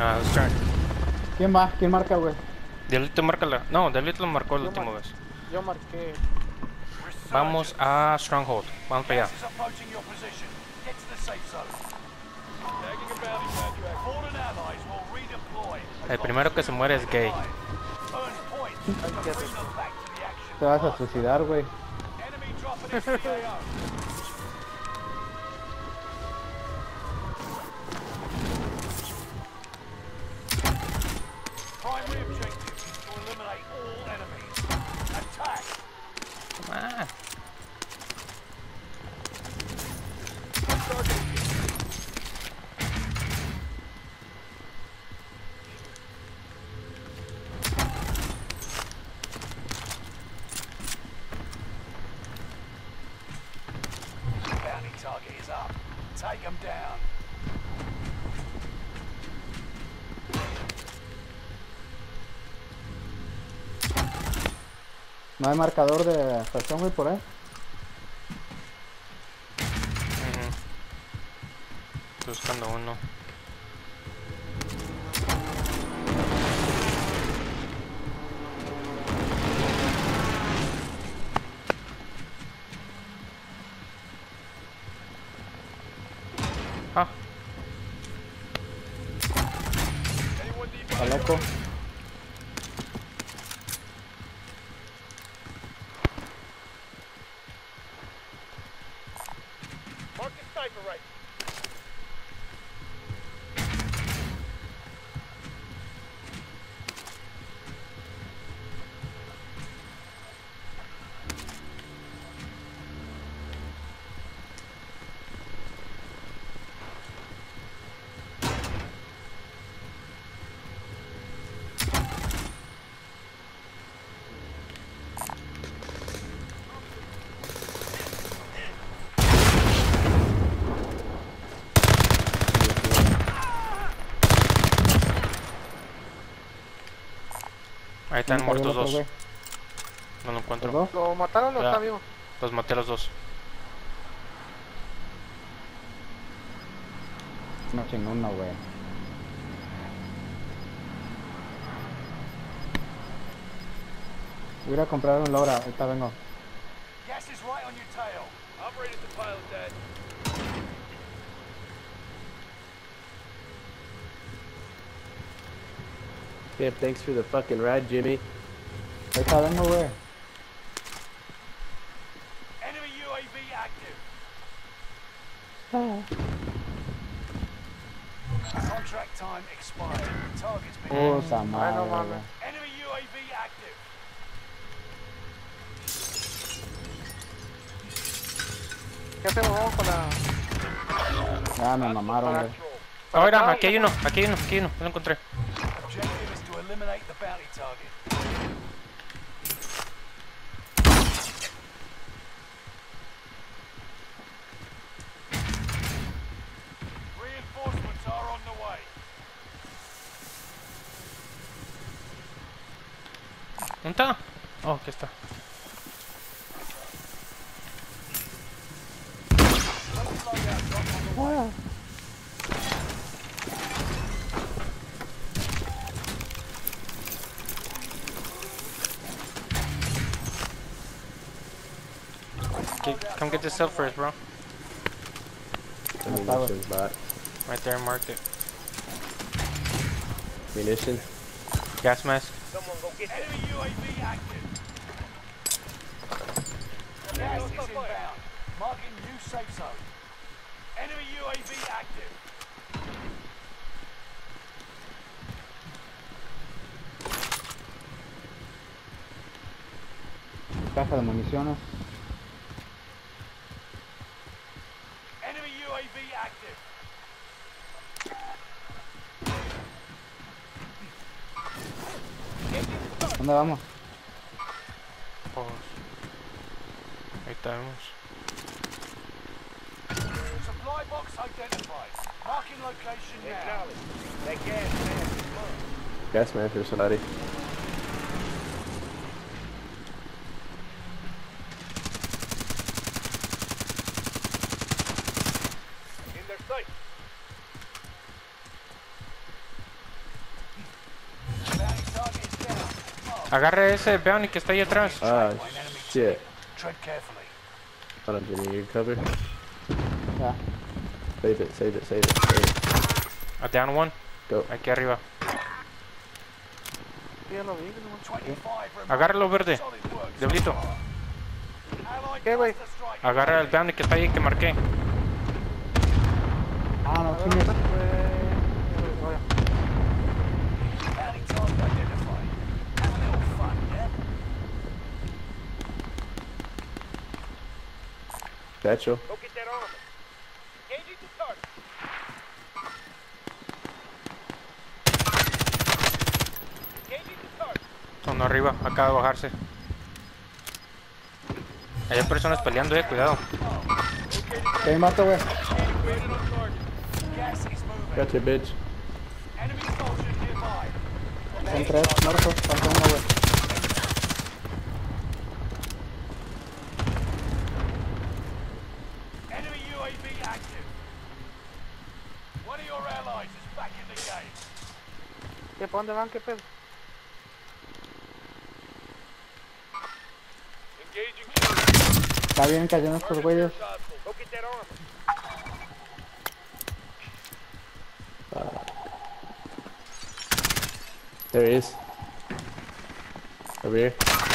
Ah, let's turn. ¿Quién va? ¿Quién marca, güey? Delete márcala. No, Delete lo marcó la última mar- vez. Yo marqué. Vamos a Stronghold. Vamos para allá. El primero que se muere es gay. Te vas a suicidar, güey. No hay marcador de estación, güey, por ahí. Estoy buscando uno. Ah, Está loco. Están muertos dos. No lo ¿Los encuentro. ¿Lo mataron o está vivo? Los maté a los dos. No chingó uno, güey. Voy a comprar un Laura, ahorita vengo. Gas is right on your tail. Operated the pilot dead. Yeah, thanks for the fucking ride, Jimmy. Ahorita vengo, güey. Enemy UAV active. Contract time expired. Target's been Puta Ay, madre, no güey. mames. Enemy UAV active. ¿Qué hacemos? Vamos para. Ya me mamaron, para, güey. para Ah, mira, acá, aquí hay uno, aquí hay uno, aquí hay uno. Lo encontré eliminate the bounty target. way. está? Oh, aquí está. Wow. Okay, come get yourself first, bro. Ammunitions bot. Right there, marked it. Munition. Gas mask. Enemy UAV active. Gas is inbound. Marking new safe zone. Enemy UAV active. Caja de municiones. ¿Dónde vamos? Pues, ahí estamos. Supply box identified. Marking location now. Gas man for somebody. Agarre ese bounty que está ahí atrás. Ah, shit. Hold on, Jimmy, you cover. Ya. Save it, save it, save it, save it. A down one. Go. Aquí arriba. Sí, ya lo vi. no manches. 25 remain. Agárralo verde. Diablito. ¿Qué, güey? Agarra el bounty que está ahí que marqué. Ah, no A ver, chingues. pues, eh, vaya. Bounty target identified. Have a little fun, yeah? Satchel. Go get that armor. Engaging the target. Engaging the target. Uno arriba, acaba de bajarse. Hay personas peleando, eh, cuidado. Hay mato, moving. Gotcha, bitch. Son tres muertos. Falta uno, güey. Enemy UAV active. One of your allies is back in the game. ¿Qué, ¿Para dónde van? ¿Qué pedo? Está bien cayendo estos güeyes. There he is. Over here.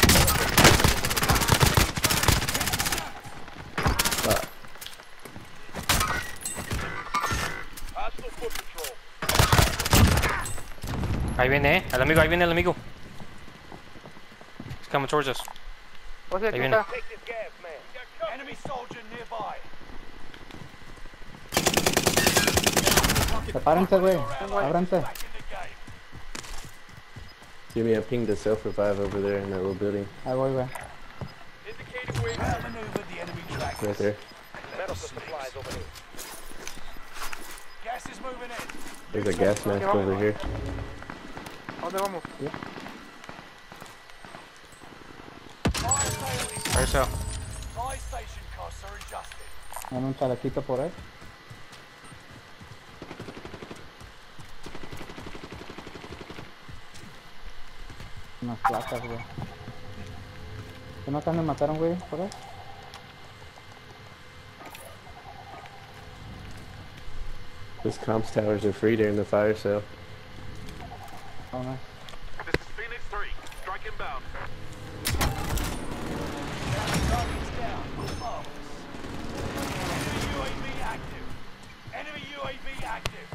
Ahí viene, eh. Al amigo, ahí viene el amigo. He's coming towards us. Ahí viene. Sepárense, güey. Ábranse. Give me a ping to self revive over there in that little building. I will, man. Right there. Medical supplies over here. Gas is moving in. There's a gas mask over here. ¿A dónde vamos? Fire sale is Ahí está. Buy station costs are adjusted. Dame un chalequito por ahí. Unas placas, güey. ¿Qué no acaban de matar a un güey por ahí? Those comms towers are free during the fire sale. Oh, no. This is Phoenix 3. Strike inbound. Target's down. Marvelous. Enemy UAV active. Enemy UAV active.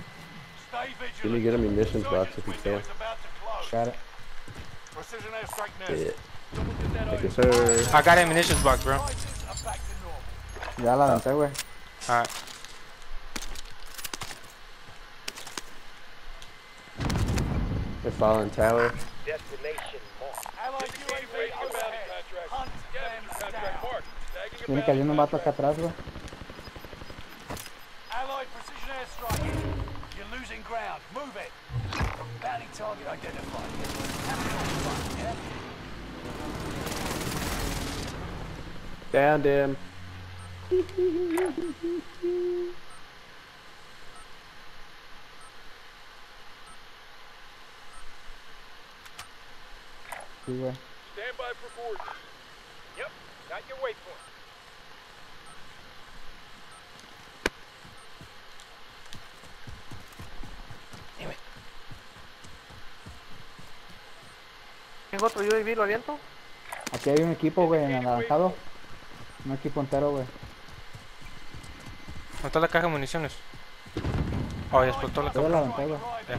Stay vigilant. Can you get a munitions box if you can? is about to close. Got it. Precision airstrike next. Yeah. Double dip that Thank you, sir. I got a munitions box, bro. Prices are back to normal. Ya la aventé, güey. Alright. The fallen tower. Allied UAV overhead. Hunt them down. Viene cayendo un vato acá atrás, güey. Allied precision airstrike. You're losing ground. Move it. Bounty target identified. Have a yeah? Downed him. your waypoint. ¿Tengo otro UAV? ¿Lo aviento? Aquí hay un equipo, güey, en el anaranjado. Un equipo entero, güey. ¿Dónde está la caja de municiones? Oh, ya explotó la Yo caja. la aventé, güey. Ya.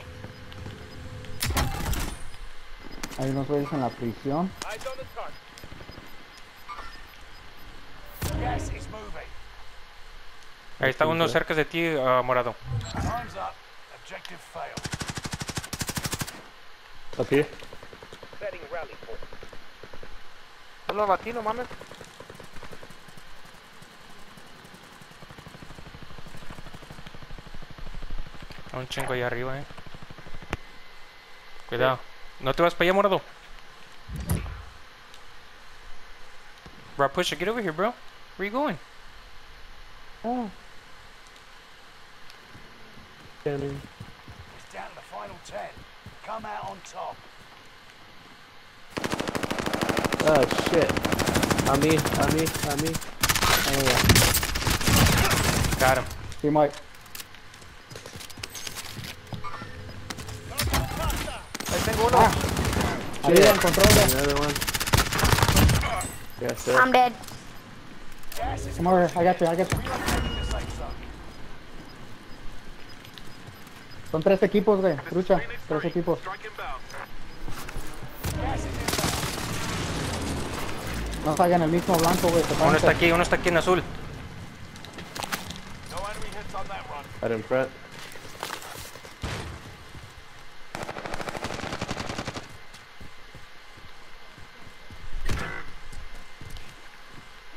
Hay unos güeyes en la prisión. Ahí está uno cerca de ti, ah, morado. Time's up. Objective failed. Up here. Yo lo abatí, no mames. Hay Un chingo ahí arriba, eh. Cuidado. No te vas para allá, morado. Bro, push it. Get over here, bro. Where you going? Oh. Scanning. It's down to the final ten. Come out on top. Oh shit. On me, on me, on me. ahí va. Got him. Sí, Mike. Uno. Ah, arriba. Yes, sir. I'm dead. Come over here, I got you, I got you. Son tres equipos, güey. Trucha, tres equipos. No salgan el mismo blanco, güey. Uno está aquí, uno está aquí en azul. No enemy hits on that run. Right in front.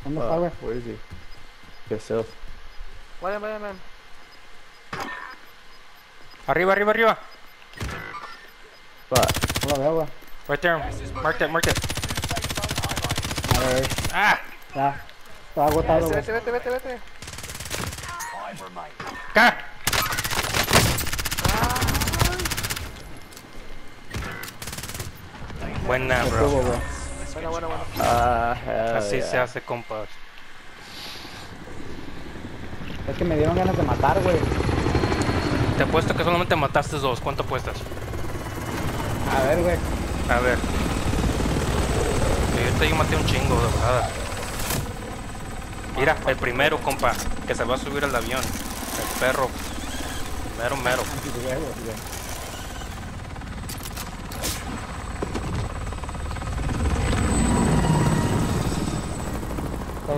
On the oh. Where is he? Yourself. Where am I, man. Arriba, arriba, arriba. What? Hola, de. Right there. Mark that, mark that. Alright. Ah! Está agotado. Vete, vete, vete, vete. Acá. Ah. Buena, bro. Bueno, bueno, bueno. Ah, Así se hace, compas. Es que me dieron ganas de matar, güey. Te apuesto que solamente mataste dos. ¿Cuánto apuestas? A ver, güey. A ver. Ahorita yo maté un chingo, de verdad. Mira, el primero, compa, que se va a subir al avión. El perro. Mero, mero.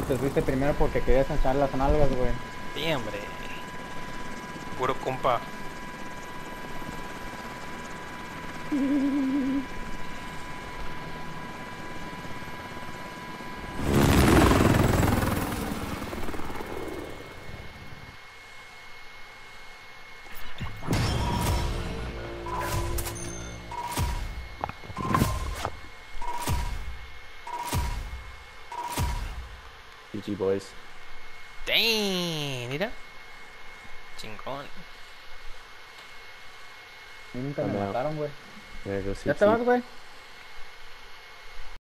Te fuiste primero porque querías echar las nalgas, güey. Sí, hombre. Puro compa. GG boys. Dang, mira. Chingón. A nunca me I'm out. mataron, güey. Yeah, go see. ¿Ya te vas, güey?